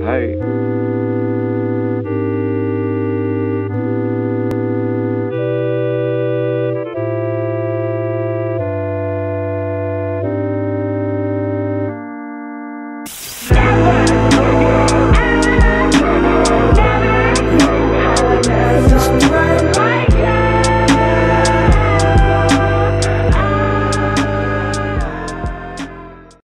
Hi.